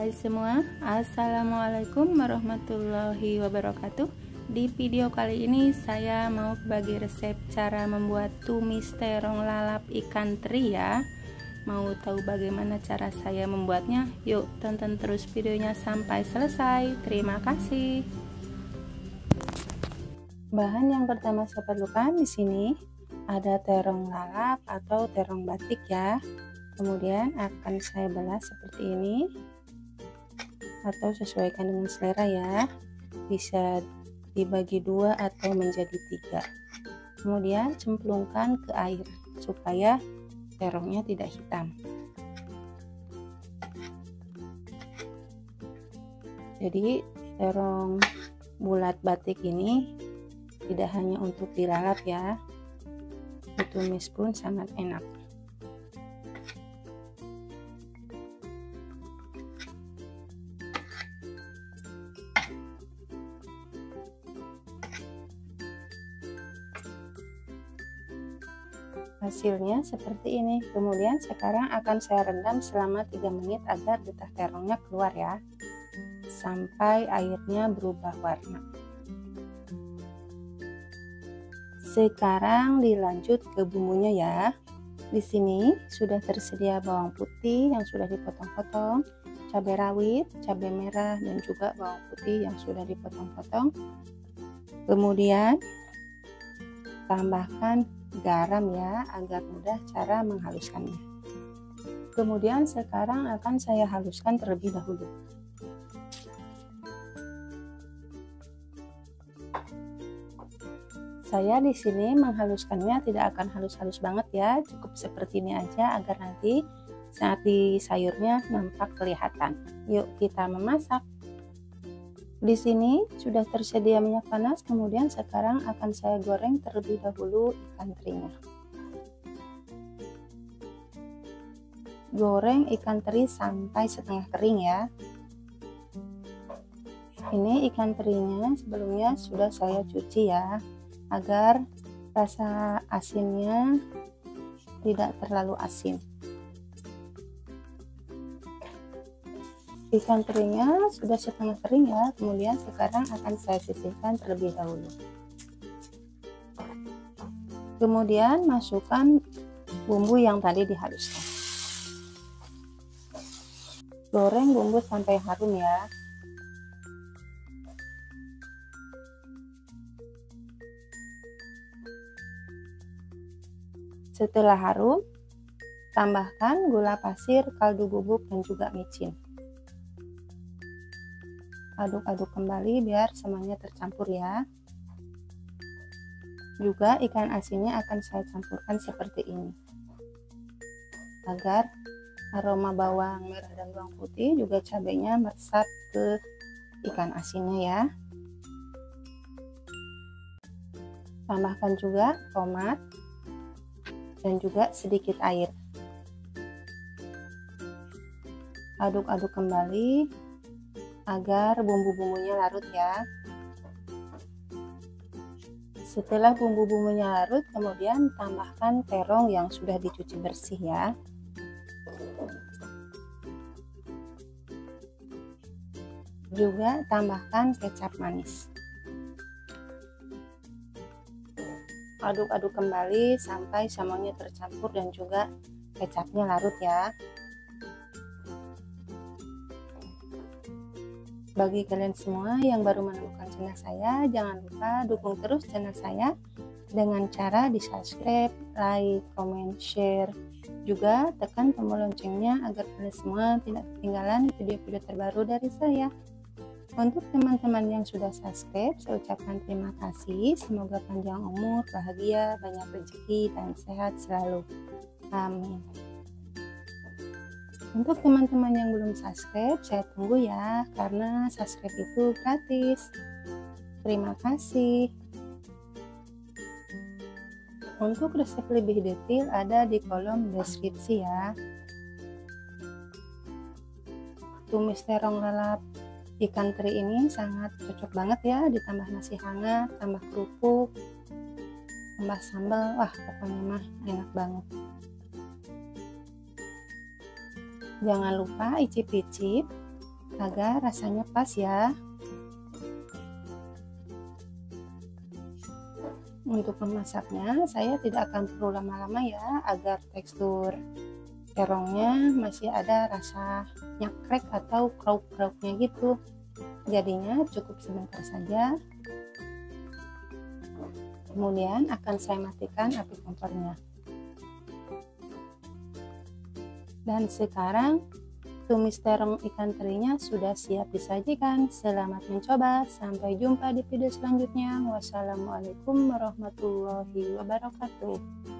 Hai semua, Assalamualaikum warahmatullahi wabarakatuh. Di video kali ini saya mau bagi resep cara membuat tumis terong lalap ikan teri ya. Mau tahu bagaimana cara saya membuatnya? Yuk tonton terus videonya sampai selesai. Terima kasih. Bahan yang pertama saya perlukan di sini ada terong lalap atau terong batik ya. Kemudian akan saya belah seperti ini atau sesuaikan dengan selera ya. Bisa dibagi dua atau menjadi tiga. Kemudian cemplungkan ke air supaya terongnya tidak hitam. Jadi terong bulat batik ini tidak hanya untuk dilalap ya. Ditumis pun sangat enak hasilnya seperti ini. Kemudian sekarang akan saya rendam selama 3 menit agar getah terongnya keluar ya. Sampai airnya berubah warna. Sekarang dilanjut ke bumbunya ya. Di sini sudah tersedia bawang putih yang sudah dipotong-potong cabai rawit, cabai merah dan juga bawang putih yang sudah dipotong-potong. Kemudian tambahkan garam ya agar mudah cara menghaluskannya. Kemudian sekarang akan saya haluskan terlebih dahulu. Saya di sini menghaluskannya tidak akan halus-halus banget ya cukup seperti ini aja agar nanti saat di sayurnya nampak kelihatan. Yuk kita memasak di sini sudah tersedia minyak panas, kemudian sekarang akan saya goreng terlebih dahulu ikan terinya. Goreng ikan teri sampai setengah kering ya. Ini ikan terinya sebelumnya sudah saya cuci ya, agar rasa asinnya tidak terlalu asin. Ikan terinya sudah setengah kering ya. Kemudian sekarang akan saya sisihkan terlebih dahulu. Kemudian masukkan bumbu yang tadi dihaluskan. Goreng bumbu sampai harum ya. Setelah harum tambahkan gula pasir kaldu bubuk dan juga micin aduk-aduk kembali biar semuanya tercampur ya. Juga ikan asinnya akan saya campurkan seperti ini. Agar aroma bawang merah dan bawang putih juga cabenya meresap ke ikan asinnya ya. Tambahkan juga tomat dan juga sedikit air. Aduk-aduk kembali agar bumbu-bumbunya larut ya. Setelah bumbu-bumbunya larut kemudian tambahkan terong yang sudah dicuci bersih ya. Juga tambahkan kecap manis. Aduk-aduk kembali sampai semuanya tercampur dan juga kecapnya larut ya Bagi kalian semua yang baru menemukan channel saya, jangan lupa dukung terus channel saya dengan cara di subscribe, like, comment, share. Juga tekan tombol loncengnya agar kalian semua tidak ketinggalan video-video terbaru dari saya. Untuk teman-teman yang sudah subscribe, saya ucapkan terima kasih. Semoga panjang umur, bahagia, banyak rezeki, dan sehat selalu. Amin. Untuk teman-teman yang belum subscribe, saya tunggu ya, karena subscribe itu gratis. Terima kasih. Untuk resep lebih detail ada di kolom deskripsi ya. Tumis terong lelap ikan teri ini sangat cocok banget ya, ditambah nasi hangat, tambah kerupuk, tambah sambal, wah pokoknya mah enak banget. Jangan lupa icip-icip agar rasanya pas ya. Untuk memasaknya saya tidak akan perlu lama-lama ya agar tekstur terongnya masih ada rasa nyakrek atau krauk-krauknya gitu. Jadinya cukup sebentar saja. Kemudian akan saya matikan api kompornya dan sekarang tumis terong ikan terinya sudah siap disajikan. Selamat mencoba. Sampai jumpa di video selanjutnya. Wassalamualaikum warahmatullahi wabarakatuh